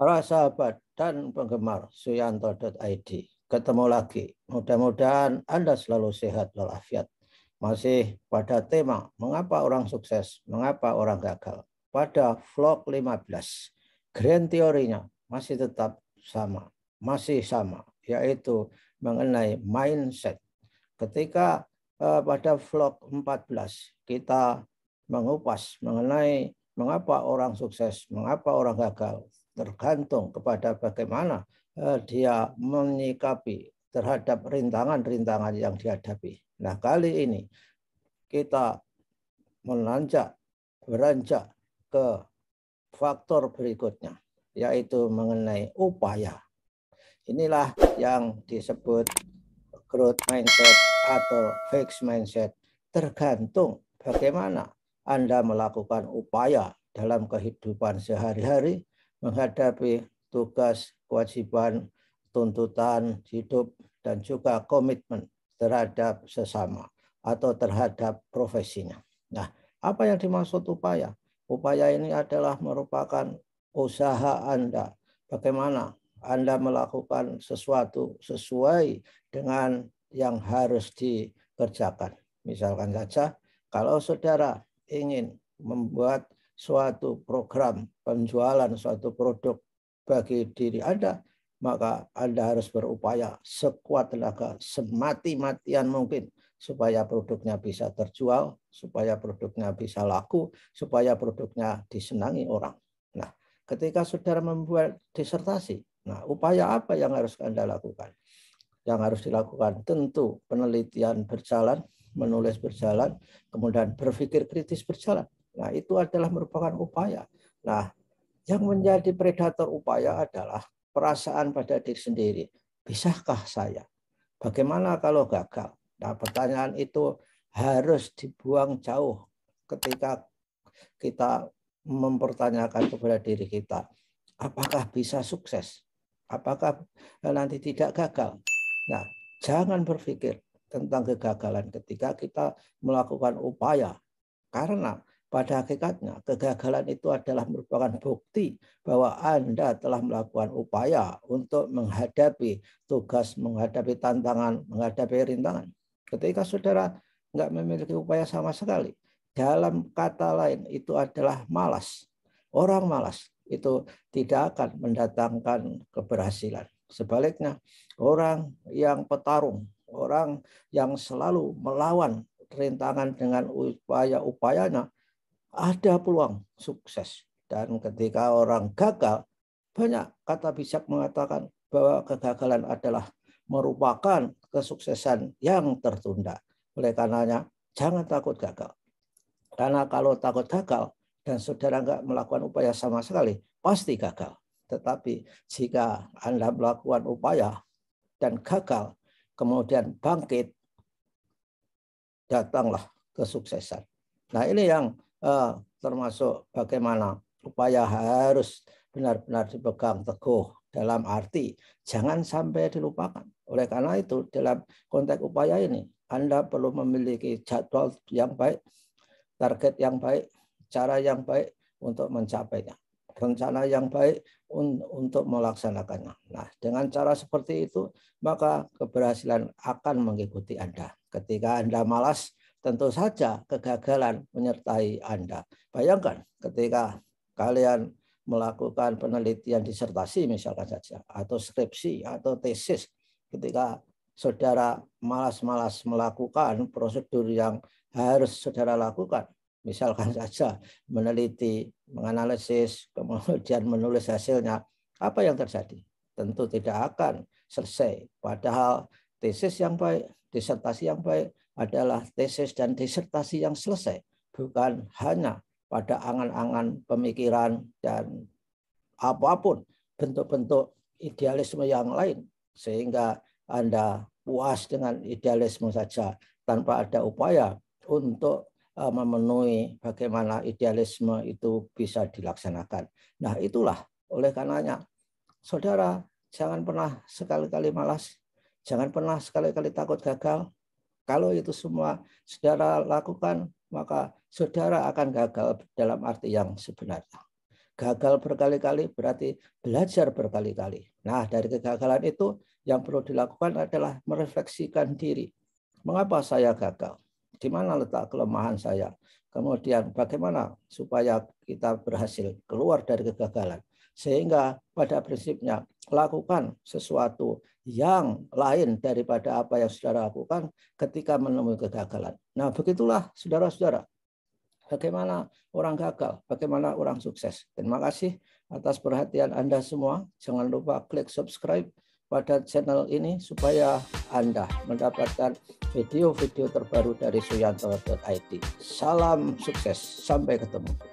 para sahabat dan penggemar suyanto.id. Ketemu lagi. Mudah-mudahan Anda selalu sehat walafiat. Masih pada tema mengapa orang sukses, mengapa orang gagal. Pada vlog 15, grand teorinya masih tetap sama, masih sama, yaitu mengenai mindset. Ketika eh, pada vlog 14 kita mengupas mengenai mengapa orang sukses, mengapa orang gagal, tergantung kepada bagaimana eh, dia menyikapi terhadap rintangan-rintangan yang dihadapi. Nah, kali ini kita menanjak, beranjak ke faktor berikutnya, yaitu mengenai upaya. Inilah yang disebut growth mindset atau fixed mindset, tergantung bagaimana Anda melakukan upaya dalam kehidupan sehari-hari menghadapi tugas, kewajiban, tuntutan hidup, dan juga komitmen terhadap sesama atau terhadap profesinya. Nah, apa yang dimaksud upaya? Upaya ini adalah merupakan usaha Anda. Bagaimana Anda melakukan sesuatu sesuai dengan yang harus dikerjakan. Misalkan saja, kalau saudara ingin membuat suatu program penjualan suatu produk bagi diri Anda, maka Anda harus berupaya sekuat tenaga, semati-matian mungkin supaya produknya bisa terjual, supaya produknya bisa laku, supaya produknya disenangi orang. Nah, ketika saudara membuat disertasi, nah upaya apa yang harus Anda lakukan? Yang harus dilakukan tentu penelitian berjalan, menulis berjalan, kemudian berpikir kritis berjalan. Nah, itu adalah merupakan upaya. Nah, yang menjadi predator upaya adalah perasaan pada diri sendiri. Bisakah saya? Bagaimana kalau gagal? Nah, pertanyaan itu harus dibuang jauh ketika kita mempertanyakan kepada diri kita, apakah bisa sukses? Apakah nanti tidak gagal? Nah, jangan berpikir tentang kegagalan ketika kita melakukan upaya. Karena pada hakikatnya, kegagalan itu adalah merupakan bukti bahwa Anda telah melakukan upaya untuk menghadapi tugas, menghadapi tantangan, menghadapi rintangan. Ketika saudara nggak memiliki upaya sama sekali, dalam kata lain itu adalah malas. Orang malas itu tidak akan mendatangkan keberhasilan. Sebaliknya, orang yang petarung, orang yang selalu melawan rintangan dengan upaya-upayanya, ada peluang sukses. Dan ketika orang gagal, banyak kata bijak mengatakan bahwa kegagalan adalah merupakan kesuksesan yang tertunda. Oleh karenanya, jangan takut gagal. Karena kalau takut gagal dan saudara nggak melakukan upaya sama sekali, pasti gagal. Tetapi jika Anda melakukan upaya dan gagal, kemudian bangkit, datanglah kesuksesan. Nah ini yang uh, termasuk bagaimana upaya harus benar-benar dipegang teguh dalam arti jangan sampai dilupakan. Oleh karena itu dalam konteks upaya ini Anda perlu memiliki jadwal yang baik, target yang baik, cara yang baik untuk mencapainya, rencana yang baik untuk melaksanakannya. Nah, dengan cara seperti itu, maka keberhasilan akan mengikuti Anda. Ketika Anda malas, tentu saja kegagalan menyertai Anda. Bayangkan ketika kalian melakukan penelitian disertasi misalkan saja atau skripsi atau tesis ketika saudara malas-malas melakukan prosedur yang harus saudara lakukan misalkan saja meneliti menganalisis kemudian menulis hasilnya apa yang terjadi tentu tidak akan selesai padahal tesis yang baik disertasi yang baik adalah tesis dan disertasi yang selesai, bukan hanya pada angan-angan pemikiran dan apa pun bentuk-bentuk idealisme yang lain sehingga Anda puas dengan idealisme saja tanpa ada upaya untuk uh, memenuhi bagaimana idealisme itu bisa dilaksanakan. Nah, itulah oleh karenanya saudara jangan pernah sekali-kali malas, jangan pernah sekali-kali takut gagal, kalau itu semua saudara lakukan, maka saudara akan gagal dalam arti yang sebenarnya. Gagal berkali-kali berarti belajar berkali-kali. Nah, dari kegagalan itu yang perlu dilakukan adalah merefleksikan diri. Mengapa saya gagal? Di mana letak kelemahan saya? Kemudian bagaimana supaya kita berhasil keluar dari kegagalan? Sehingga pada prinsipnya lakukan sesuatu yang lain daripada apa yang saudara lakukan ketika menemui kegagalan. Nah, begitulah saudara-saudara bagaimana orang gagal, bagaimana orang sukses. Terima kasih atas perhatian Anda semua. Jangan lupa klik subscribe pada channel ini supaya Anda mendapatkan video-video terbaru dari suyanto.id. Salam sukses, sampai ketemu.